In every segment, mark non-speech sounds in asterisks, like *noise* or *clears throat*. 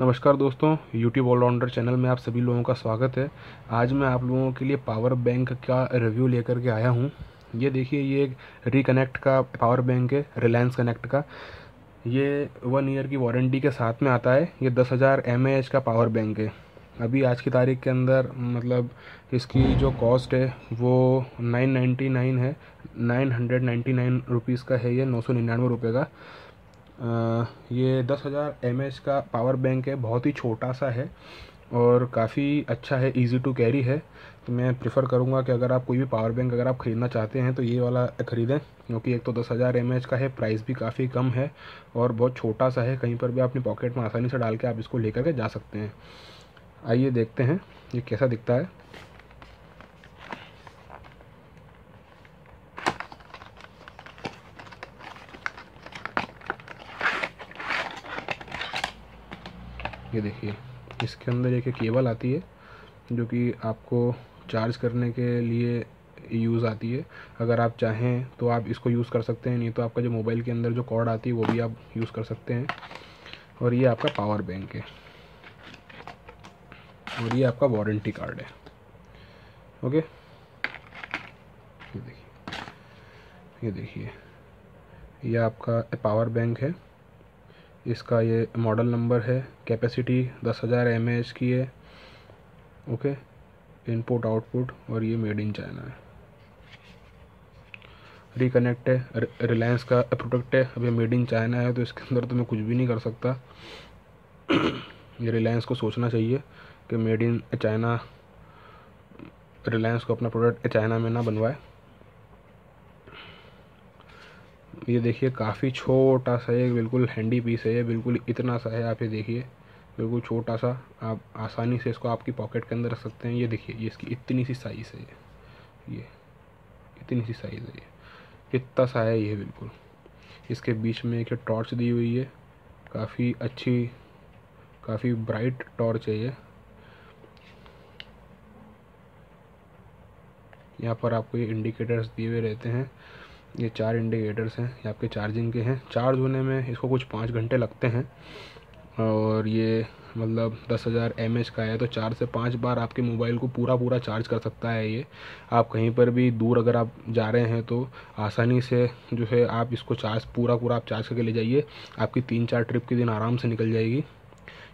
नमस्कार दोस्तों YouTube allrounder channel में आप सभी लोगों का स्वागत है। आज मैं आप लोगों के लिए पावर बैंक का रिव्यू लेकर के आया हूँ। ये देखिए, ये एक रिकनेक्ट का पावर बैंक है रिलायंस कनेक्ट का। ये वन ईयर की वारंटी के साथ में आता है। ये दस हज़ार एम का पावर बैंक है। अभी आज की तारीख के अंदर मतलब इसकी जो कॉस्ट है, वो नाइन नाइन्टी नाइन है। Nine hundred ninety nine rupees का है ये, नौ सौ निन्यानवे रुपये का। ये दस हज़ार एम का पावर बैंक है, बहुत ही छोटा सा है और काफ़ी अच्छा है इजी टू कैरी है। तो मैं प्रेफर करूँगा कि अगर आप कोई भी पावर बैंक अगर आप ख़रीदना चाहते हैं तो ये वाला ख़रीदें, क्योंकि एक तो दस हज़ार एम का है प्राइस भी काफ़ी कम है और बहुत छोटा सा है। कहीं पर भी अपनी पॉकेट में आसानी से डाल के आप इसको लेकर के जा सकते हैं। आइए देखते हैं, ये कैसा दिखता है। ये देखिए, इसके अंदर एक केबल आती है, जो कि आपको चार्ज करने के लिए यूज़ आती है। अगर आप चाहें तो आप इसको यूज़ कर सकते हैं, नहीं तो आपका जो मोबाइल के अंदर जो कॉर्ड आती है, वो भी आप यूज़ कर सकते हैं। और ये आपका पावर बैंक है। और ये आपका वारंटी कार्ड है। ओके? ये देखिए। ये देखिए। ये आपका पावर बैंक है। इसका ये मॉडल नंबर है कैपेसिटी दस हज़ार एम की है ओके इनपुट आउटपुट और ये मेड इन चाइना है। रिकनेक्ट है रिलायंस का प्रोडक्ट है, अभी मेड इन चाइना है तो इसके अंदर तो मैं कुछ भी नहीं कर सकता। *clears throat* ये रिलायंस को सोचना चाहिए कि मेड इन चाइना रिलायंस को अपना प्रोडक्ट चाइना में ना बनवाए। ये देखिए, काफ़ी छोटा सा एक बिल्कुल हैंडी पीस है, ये बिल्कुल इतना सा है, आप ये देखिए। बिल्कुल छोटा सा, आप आसानी से इसको आपकी पॉकेट के अंदर रख सकते हैं। ये देखिए, ये इसकी इतनी सी साइज़ है, ये ये इतनी सी साइज़ है, ये इतना सा है ये बिल्कुल। इसके बीच में एक टॉर्च दी हुई है, काफ़ी अच्छी, काफ़ी ब्राइट टॉर्च है ये। यहाँ पर आपको ये इंडिकेटर्स दिए हुए रहते हैं। ये चार इंडिकेटर्स हैं, ये आपके चार्जिंग के हैं। चार्ज होने में इसको कुछ पाँच घंटे लगते हैं। और ये मतलब दस हज़ार एम का है तो चार से पाँच बार आपके मोबाइल को पूरा पूरा चार्ज कर सकता है ये। आप कहीं पर भी दूर अगर आप जा रहे हैं तो आसानी से जो है आप इसको चार्ज पूरा पूरा आप चार्ज करके ले जाइए। आपकी तीन चार ट्रिप के दिन आराम से निकल जाएगी।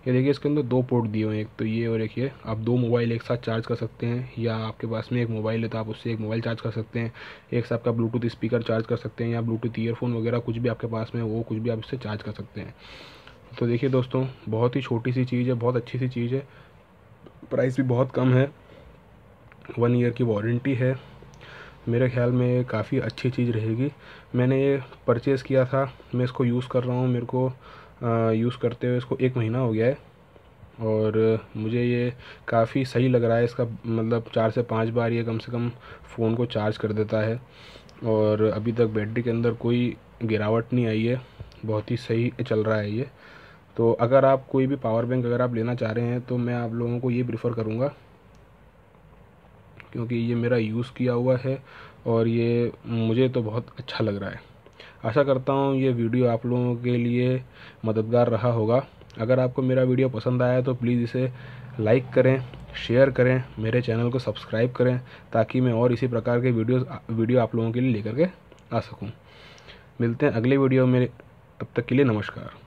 ये देखिए, इसके अंदर दो पोर्ट दिए हुए हैं। एक तो ये और एक ये। आप दो मोबाइल एक साथ चार्ज कर सकते हैं, या आपके पास में एक मोबाइल है तो आप उससे एक मोबाइल चार्ज कर सकते हैं। एक साथ आपका ब्लूटूथ स्पीकर चार्ज कर सकते हैं, या ब्लूटूथ ईयरफोन वगैरह कुछ भी आपके पास में वो कुछ भी आप इससे चार्ज कर सकते हैं। तो देखिए दोस्तों, बहुत ही छोटी सी चीज़ है, बहुत अच्छी सी चीज़ है। प्राइस भी बहुत कम है। वन ईयर की वारंटी है। मेरे ख्याल में काफ़ी अच्छी चीज़ रहेगी। मैंने ये परचेज़ किया था, मैं इसको यूज़ कर रहा हूँ, मेरे को यूज़ करते हुए इसको एक महीना हो गया है। और मुझे ये काफ़ी सही लग रहा है, इसका मतलब चार से पाँच बार ये कम से कम फ़ोन को चार्ज कर देता है। और अभी तक बैटरी के अंदर कोई गिरावट नहीं आई है, बहुत ही सही चल रहा है ये। तो अगर आप कोई भी पावर बैंक अगर आप लेना चाह रहे हैं तो मैं आप लोगों को ये प्रीफ़र करूँगा, क्योंकि ये मेरा यूज़ किया हुआ है और ये मुझे तो बहुत अच्छा लग रहा है। आशा करता हूँ ये वीडियो आप लोगों के लिए मददगार रहा होगा। अगर आपको मेरा वीडियो पसंद आया तो प्लीज़ इसे लाइक करें, शेयर करें, मेरे चैनल को सब्सक्राइब करें, ताकि मैं और इसी प्रकार के वीडियो वीडियो आप लोगों के लिए लेकर के आ सकूँ। मिलते हैं अगले वीडियो में। तब तक के लिए नमस्कार।